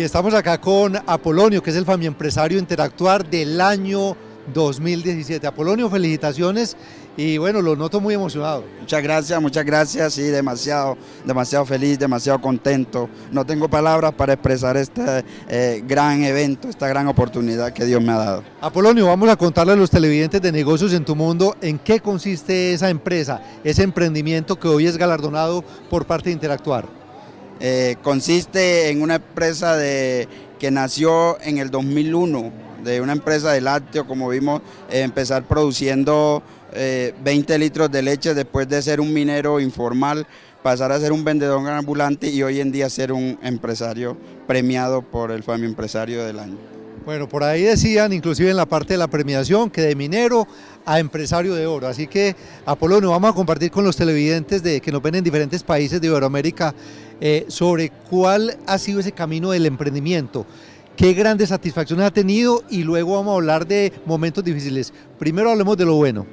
Y estamos acá con Apolonio, que es el Fami Empresario Interactuar del año 2017. Apolonio, felicitaciones y bueno, lo noto muy emocionado. Muchas gracias, muchas gracias, sí, demasiado, demasiado feliz, demasiado contento. No tengo palabras para expresar este eh, gran evento, esta gran oportunidad que Dios me ha dado. Apolonio, vamos a contarle a los televidentes de Negocios en tu Mundo en qué consiste esa empresa, ese emprendimiento que hoy es galardonado por parte de Interactuar. Eh, consiste en una empresa de, que nació en el 2001 de una empresa de lácteo, como vimos, eh, empezar produciendo 20 eh, litros de leche después de ser un minero informal, pasar a ser un vendedor ambulante y hoy en día ser un empresario premiado por el FAMI Empresario del Año. Bueno, por ahí decían, inclusive en la parte de la premiación, que de minero a empresario de oro. Así que, Apolonio, vamos a compartir con los televidentes de, que nos ven en diferentes países de Iberoamérica eh, sobre cuál ha sido ese camino del emprendimiento qué grandes satisfacciones ha tenido y luego vamos a hablar de momentos difíciles. Primero hablemos de lo bueno.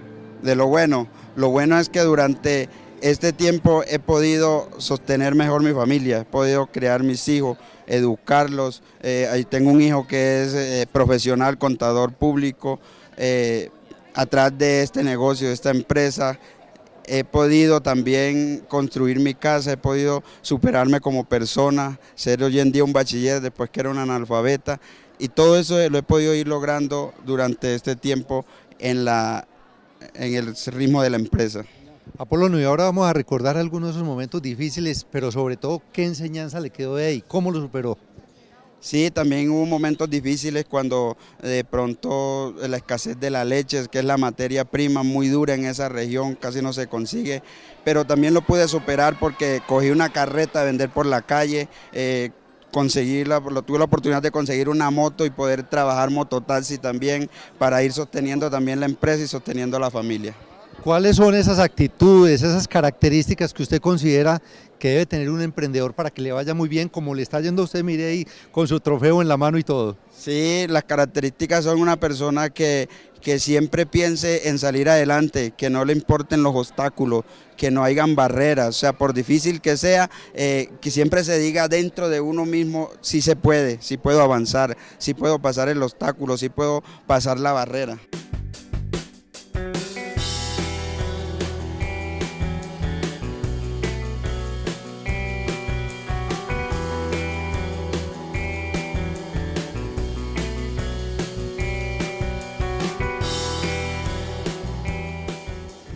De lo bueno, lo bueno es que durante este tiempo he podido sostener mejor mi familia, he podido crear mis hijos, educarlos. Eh, tengo un hijo que es eh, profesional, contador público. Eh, atrás de este negocio, de esta empresa, he podido también construir mi casa, he podido superarme como persona, ser hoy en día un bachiller después que era un analfabeta y todo eso lo he podido ir logrando durante este tiempo en, la, en el ritmo de la empresa. Apolonio, y ahora vamos a recordar algunos de esos momentos difíciles, pero sobre todo, ¿qué enseñanza le quedó de ahí? ¿Cómo lo superó? Sí, también hubo momentos difíciles cuando de pronto la escasez de la leche, que es la materia prima muy dura en esa región, casi no se consigue, pero también lo pude superar porque cogí una carreta a vender por la calle, eh, tuve la oportunidad de conseguir una moto y poder trabajar mototaxi también para ir sosteniendo también la empresa y sosteniendo la familia. ¿Cuáles son esas actitudes, esas características que usted considera que debe tener un emprendedor para que le vaya muy bien, como le está yendo a usted, mire ahí, con su trofeo en la mano y todo? Sí, las características son una persona que, que siempre piense en salir adelante, que no le importen los obstáculos, que no hayan barreras, o sea, por difícil que sea, eh, que siempre se diga dentro de uno mismo si se puede, si puedo avanzar, si puedo pasar el obstáculo, si puedo pasar la barrera.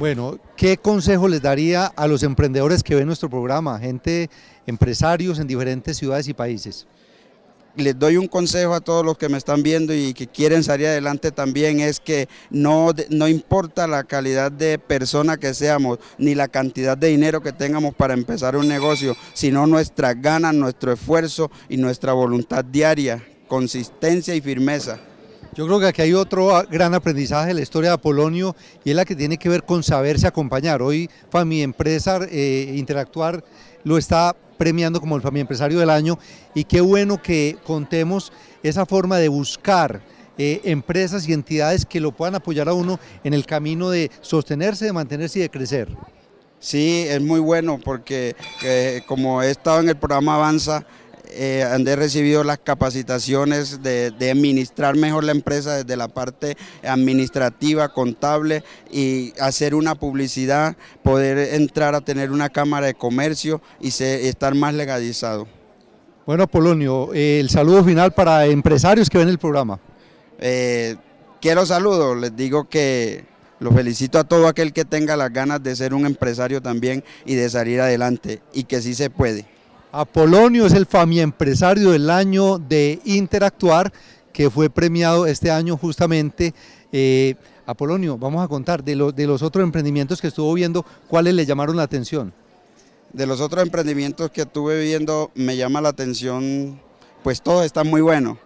Bueno, ¿qué consejo les daría a los emprendedores que ven nuestro programa, gente, empresarios en diferentes ciudades y países? les doy un consejo a todos los que me están viendo y que quieren salir adelante también, es que no, no importa la calidad de persona que seamos, ni la cantidad de dinero que tengamos para empezar un negocio, sino nuestras ganas, nuestro esfuerzo y nuestra voluntad diaria, consistencia y firmeza. Yo creo que aquí hay otro gran aprendizaje de la historia de Apolonio y es la que tiene que ver con saberse acompañar. Hoy Fami Empresa eh, Interactuar lo está premiando como el Fami Empresario del Año y qué bueno que contemos esa forma de buscar eh, empresas y entidades que lo puedan apoyar a uno en el camino de sostenerse, de mantenerse y de crecer. Sí, es muy bueno porque eh, como he estado en el programa Avanza, eh, recibido las capacitaciones de, administrar mejor la empresa desde la parte administrativa, contable y hacer una publicidad, poder entrar a tener una cámara de comercio y estar más legalizado. Bueno, Polonio, el saludo final para empresarios que ven el programa. Eh, quiero saludos, les digo que lo felicito a todo aquel que tenga las ganas de ser un empresario también y de salir adelante y que sí se puede. Apolonio es el FAMI Empresario del Año de Interactuar, que fue premiado este año justamente. Eh, Apolonio, vamos a contar de, de los otros emprendimientos que estuvo viendo, ¿cuáles le llamaron la atención? De los otros emprendimientos que estuve viendo, me llama la atención, pues todo está muy bueno,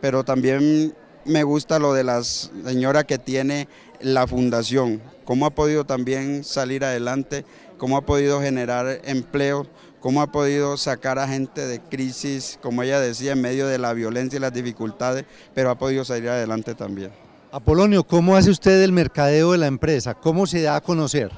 pero también me gusta lo de la señora que tiene la fundación, cómo ha podido también salir adelante, cómo ha podido generar empleo cómo ha podido sacar a gente de crisis, como ella decía, en medio de la violencia y las dificultades, pero ha podido salir adelante también. Apolonio, ¿cómo hace usted el mercadeo de la empresa? ¿Cómo se da a conocer?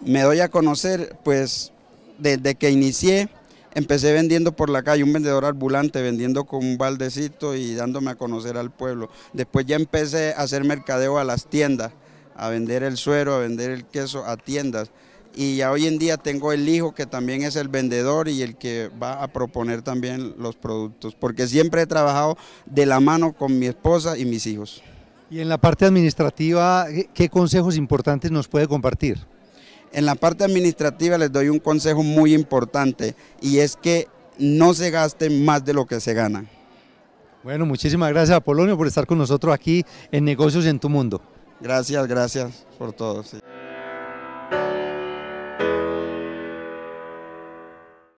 Me doy a conocer, pues, desde que inicié, empecé vendiendo por la calle, un vendedor ambulante, vendiendo con un baldecito y dándome a conocer al pueblo. Después ya empecé a hacer mercadeo a las tiendas, a vender el suero, a vender el queso a tiendas. Y ya hoy en día tengo el hijo que también es el vendedor y el que va a proponer también los productos, porque siempre he trabajado de la mano con mi esposa y mis hijos. Y en la parte administrativa, ¿qué consejos importantes nos puede compartir? En la parte administrativa les doy un consejo muy importante y es que no se gaste más de lo que se gana. Bueno, muchísimas gracias Apolonio por estar con nosotros aquí en Negocios en tu Mundo. Gracias, gracias por todo.